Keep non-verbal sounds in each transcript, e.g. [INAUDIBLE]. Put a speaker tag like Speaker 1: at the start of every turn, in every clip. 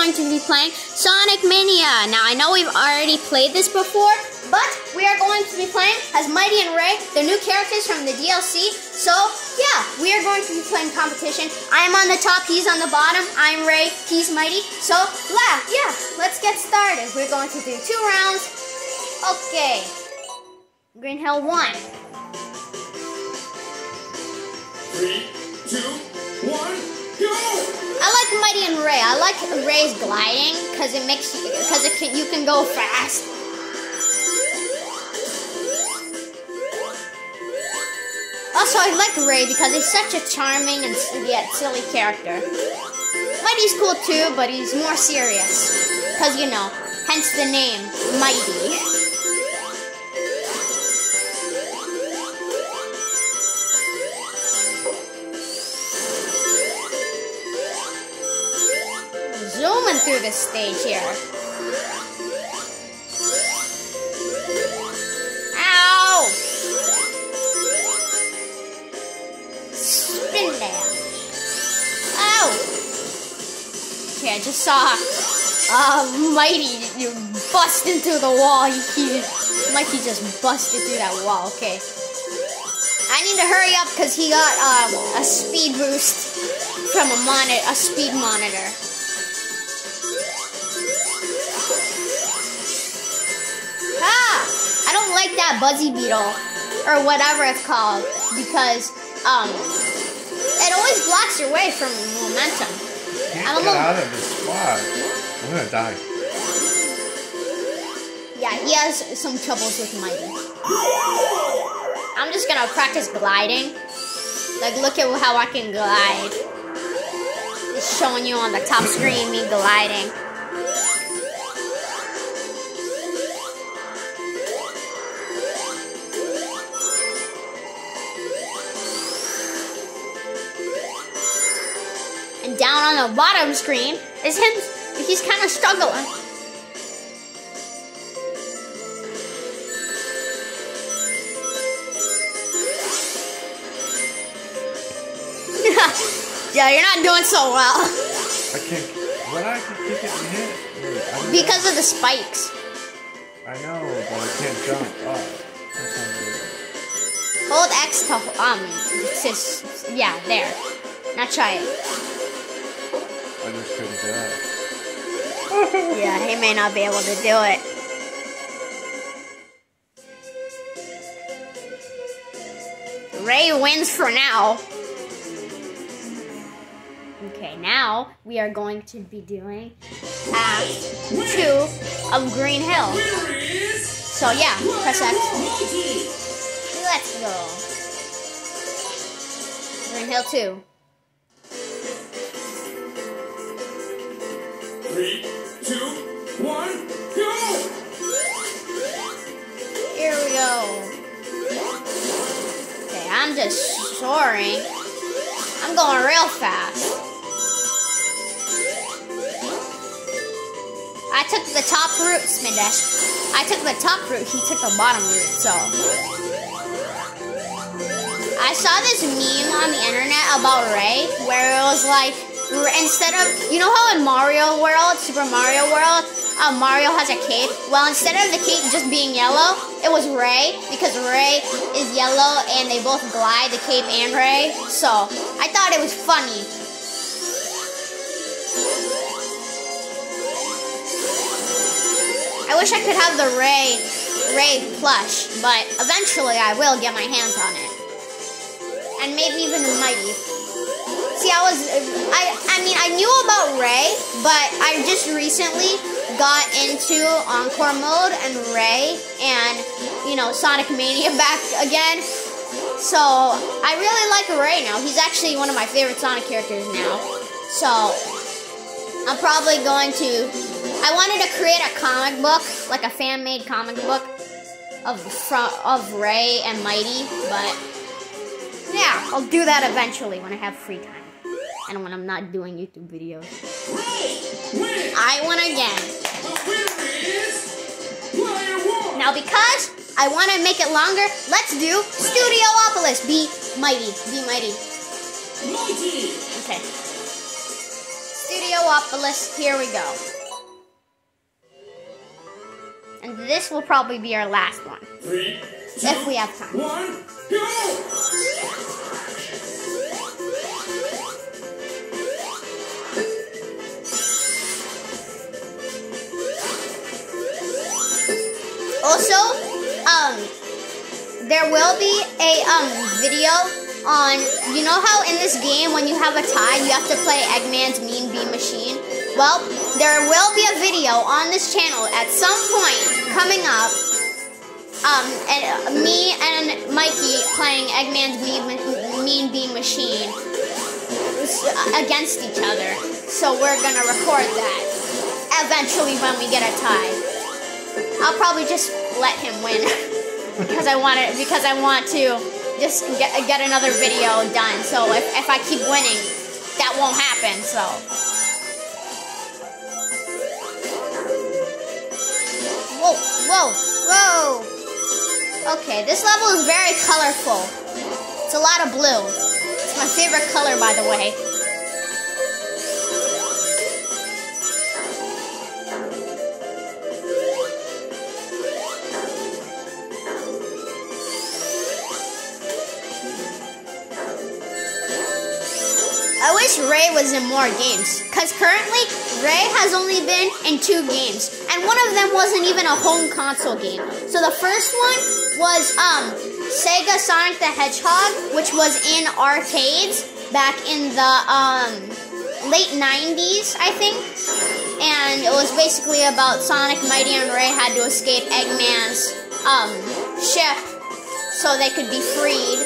Speaker 1: going to be playing Sonic Mania. Now, I know we've already played this before, but we are going to be playing as Mighty and Ray, the new characters from the DLC. So, yeah, we are going to be playing competition. I am on the top, he's on the bottom. I'm Ray, he's Mighty. So, yeah, yeah, let's get started. We're going to do two rounds. Okay. Green Hill 1.
Speaker 2: Three, two, one, go!
Speaker 1: I like Mighty and Ray. I like Ray's gliding because it makes you because it can you can go fast. Also, I like Ray because he's such a charming and yet silly character. Mighty's cool too, but he's more serious because you know, hence the name Mighty. Through this stage here. Ow! Spin dash. Ow! Okay, I just saw uh, Mighty bust into the wall. He, Mikey just busted through that wall. Okay. I need to hurry up because he got um, a speed boost from a monitor, a speed monitor. Like that Buzzy Beetle or whatever it's called because um it always blocks your way from momentum.
Speaker 3: Can't
Speaker 1: I'm
Speaker 3: get
Speaker 1: little-
Speaker 3: out of this spot. I'm gonna die.
Speaker 1: Yeah, he has some troubles with Mighty. I'm just gonna practice gliding. Like, look at how I can glide. It's showing you on the top screen me gliding. And down on the bottom screen is him. He's kind of struggling. [LAUGHS] yeah, you're not doing so well
Speaker 3: I can't. What I can keep getting hit? Wait, I don't
Speaker 1: because of the spikes.
Speaker 3: I know, but I can't jump up. That's not good.
Speaker 1: Hold X to um, sis, yeah, there. Now try it.
Speaker 3: I just couldn't do it.
Speaker 1: Yeah, he may not be able to do it. Ray wins for now. Okay, now we are going to be doing Act 2 of Green Hill. So yeah, press X. Let's go. Green Hill 2.
Speaker 2: Three, two, one, go!
Speaker 1: Here we go. Okay, I'm just soaring. I'm going real fast. I took the top route, Smidesh. I took the top route, he took the bottom route, so. I saw this meme on the internet about Ray where it was like, instead of, you know how in Mario World, Super Mario World, uh, Mario has a cape? Well, instead of the cape just being yellow, it was Ray because Ray is yellow and they both glide, the cape and Ray. So I thought it was funny. I wish I could have the Ray Ray plush, but eventually I will get my hands on it. And maybe even Mighty. See, I was I I mean, I knew about Ray, but I just recently got into Encore mode and Ray and you know, Sonic Mania [LAUGHS] back again. So, I really like Ray now. He's actually one of my favorite Sonic characters now. So, I'm probably going to. I wanted to create a comic book, like a fan made comic book of of Ray and Mighty, but yeah, I'll do that eventually when I have free time and when I'm not doing YouTube videos.
Speaker 2: Ray wins!
Speaker 1: I won again.
Speaker 2: The winner is Player One!
Speaker 1: Now, because I want to make it longer, let's do Studiopolis. Be mighty. Be mighty.
Speaker 2: Mighty!
Speaker 1: Okay. Studiopolis, here we go. And this will probably be our last one,
Speaker 2: Three,
Speaker 1: if we have time.
Speaker 2: one, go!
Speaker 1: Also, um, there will be a um video on. You know how in this game when you have a tie, you have to play Eggman's Mean Bean Machine. Well, there will be a video on this channel at some point coming up. Um, and uh, me and Mikey playing Eggman's Mean, mean Bean Machine against each other. So we're gonna record that eventually when we get a tie. I'll probably just let him win because I want it because I want to just get get another video done. So if, if I keep winning, that won't happen. So whoa, whoa, whoa. Okay, this level is very colorful. It's a lot of blue. It's my favorite color, by the way. Wish Ray was in more games, because currently Ray has only been in two games, and one of them wasn't even a home console game. So the first one was um Sega Sonic the Hedgehog, which was in arcades back in the um late 90s, I think. And it was basically about Sonic, Mighty, and Ray had to escape Eggman's um ship so they could be freed.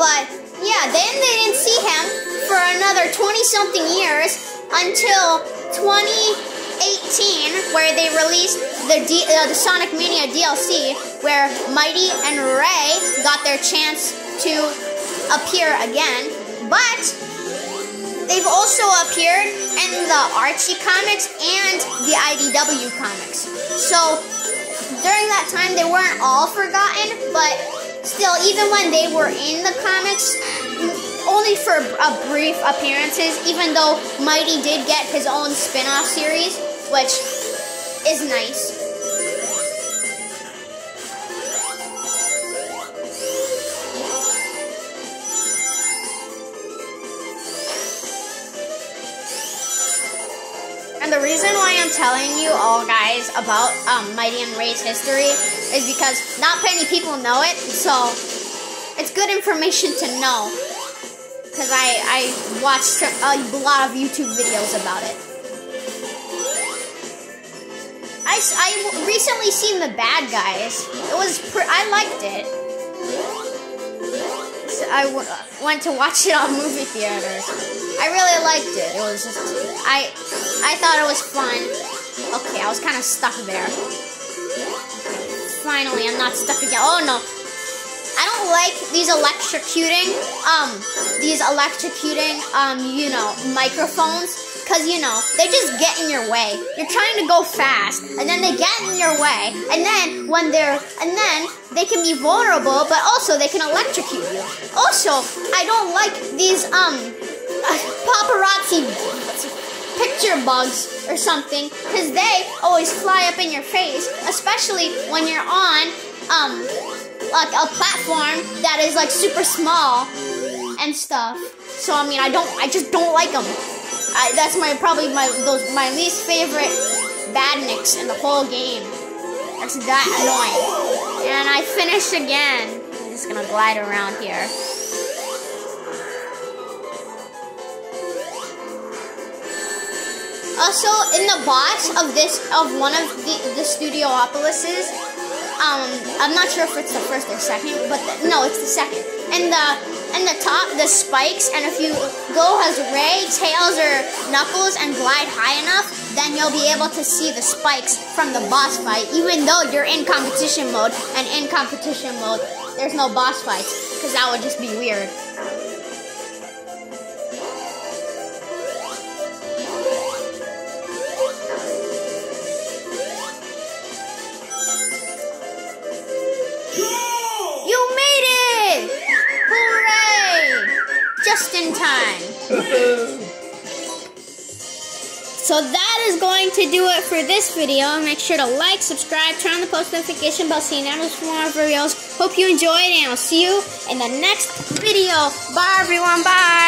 Speaker 1: But yeah, then they didn't see him for another 20 something years until 2018, where they released the, D- uh, the Sonic Mania DLC, where Mighty and Ray got their chance to appear again. But they've also appeared in the Archie comics and the IDW comics. So during that time, they weren't all forgotten, but still, even when they were in the comics, only for a brief appearances, even though Mighty did get his own spin off series, which is nice. And the reason why I'm telling you all guys about um, Mighty and Ray's history is because not many people know it, so it's good information to know. Because I, I watched a lot of YouTube videos about it. I, I recently seen The Bad Guys. It was, I liked it. So I went to watch it on movie theaters. I really liked it. It was just, I, I thought it was fun. Okay, I was kind of stuck there. Finally, I'm not stuck again. Oh no. I don't like these electrocuting, um, these electrocuting, um, you know, microphones. Cause you know, they just get in your way. You're trying to go fast, and then they get in your way, and then when they're, and then they can be vulnerable, but also they can electrocute you. Also, I don't like these, um, [LAUGHS] paparazzi picture bugs or something because they always fly up in your face especially when you're on um like a platform that is like super small and stuff. So i mean i don't i just don't like them I, that's my probably my those my least favorite badniks in the whole game. That's that annoying. And i finished again. I'm just gonna glide around here. Also, in the box of this of one of the the Studiopolises, um, I'm not sure if it's the first or second, but the, no, it's the second. And the and the top, the spikes, and if you go as Ray, Tails, or Knuckles and glide high enough, then you'll be able to see the spikes from the boss fight, even though you're in competition mode. And in competition mode, there's no boss fights, because that would just be weird. Time. [LAUGHS] So that is going to do it for this video. Make sure to like, subscribe, turn on the post notification bell so you never miss more videos. Hope you enjoyed and I'll see you in the next video. Bye everyone. Bye.